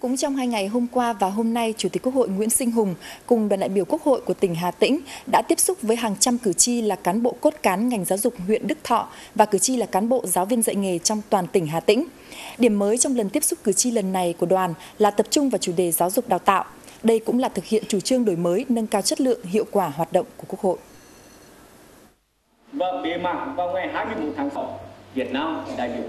Cũng trong hai ngày hôm qua và hôm nay, Chủ tịch Quốc hội Nguyễn Sinh Hùng cùng đoàn đại biểu Quốc hội của tỉnh Hà Tĩnh đã tiếp xúc với hàng trăm cử tri là cán bộ cốt cán ngành giáo dục huyện Đức Thọ và cử tri là cán bộ giáo viên dạy nghề trong toàn tỉnh Hà Tĩnh. Điểm mới trong lần tiếp xúc cử tri lần này của đoàn là tập trung vào chủ đề giáo dục đào tạo. Đây cũng là thực hiện chủ trương đổi mới, nâng cao chất lượng, hiệu quả hoạt động của Quốc hội. Và bế mạc vào ngày 21 tháng 6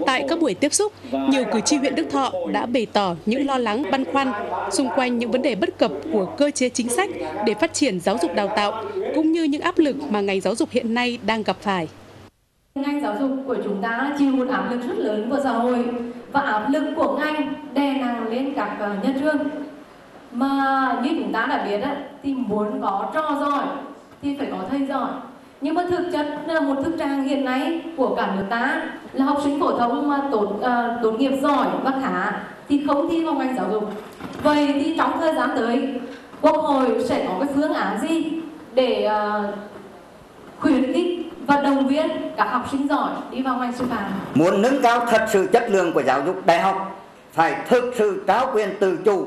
Tại các buổi tiếp xúc, nhiều cử tri huyện Đức Thọ đã bày tỏ những lo lắng băn khoăn xung quanh những vấn đề bất cập của cơ chế chính sách để phát triển giáo dục đào tạo, cũng như những áp lực mà ngành giáo dục hiện nay đang gặp phải. Ngành giáo dục của chúng ta chịu một áp lực rất lớn của xã hội và áp lực của ngành đè nặng lên các ờ, nhà trường. Mà như chúng ta đã biết thì muốn có trò giỏi thì phải có thầy giỏi nhưng mà thực chất là một thực trạng hiện nay của cả nước ta là học sinh phổ thông mà tốt uh, tốt nghiệp giỏi và khá thì không thi vào ngành giáo dục. Vậy thì trong thời gian tới quốc hội sẽ có cái phương án gì để uh, khuyến khích và động viên các học sinh giỏi đi vào ngành sư phạm? Muốn nâng cao thật sự chất lượng của giáo dục đại học phải thực sự trao quyền tự chủ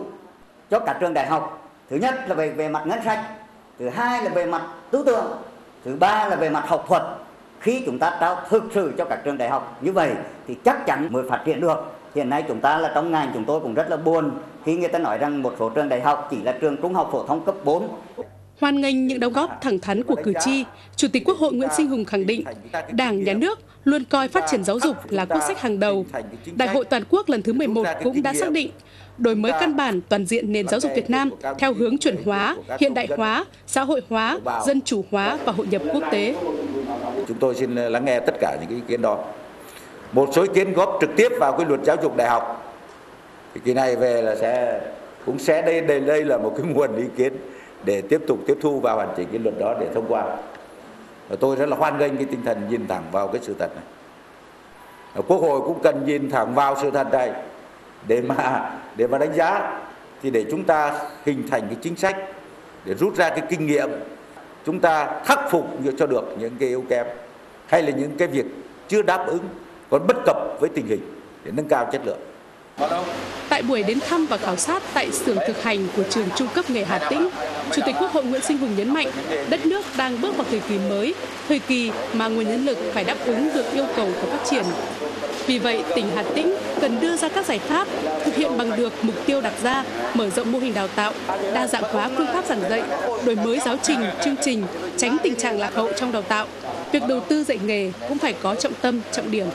cho cả trường đại học. Thứ nhất là về về mặt ngân sách thứ hai là về mặt tư tưởng thứ ba là về mặt học thuật. Khi chúng ta trao thực sự cho các trường đại học như vậy, thì chắc chắn mới phát triển được. Hiện nay chúng ta là trong ngành, chúng tôi cũng rất là buồn khi người ta nói rằng một số trường đại học chỉ là trường trung học phổ thông cấp 4 Hoan nghênh những đóng góp thẳng thắn của cử tri, Chủ tịch Quốc hội Nguyễn Sinh Hùng khẳng định, Đảng, Nhà nước luôn coi phát triển giáo dục là quốc sách hàng đầu. Đại hội toàn quốc lần thứ 11 cũng đã xác định đổi mới căn bản toàn diện nền giáo dục Việt Nam theo hướng chuẩn hóa, hiện đại hóa, xã hội hóa, dân chủ hóa và hội nhập quốc tế. Chúng tôi xin lắng nghe tất cả những ý kiến đó. Một số ý kiến góp trực tiếp vào cái luật giáo dục đại học. Thì kỳ này về là sẽ cũng sẽ đây đây đây là một cái nguồn ý kiến để tiếp tục tiếp thu và hoàn chỉnh cái luật đó để thông qua. Và tôi rất là hoan nghênh cái tinh thần nhìn thẳng vào cái sự thật này. Quốc hội cũng cần nhìn thẳng vào sự thật này để mà để mà đánh giá, thì để chúng ta hình thành cái chính sách để rút ra cái kinh nghiệm, chúng ta khắc phục cho được những cái yếu kém hay là những cái việc chưa đáp ứng, còn bất cập với tình hình để nâng cao chất lượng. Tại buổi đến thăm và khảo sát tại xưởng thực hành của trường trung cấp nghề Hà Tĩnh, Chủ tịch Quốc hội Nguyễn Sinh Hùng nhấn mạnh đất nước đang bước vào thời kỳ mới, thời kỳ mà nguồn nhân lực phải đáp ứng được yêu cầu của phát triển. Vì vậy, tỉnh Hà Tĩnh cần đưa ra các giải pháp thực hiện bằng được mục tiêu đặt ra, mở rộng mô hình đào tạo, đa dạng hóa phương pháp giảng dạy, đổi mới giáo trình, chương trình, tránh tình trạng lạc hậu trong đào tạo. Việc đầu tư dạy nghề cũng phải có trọng tâm, trọng điểm.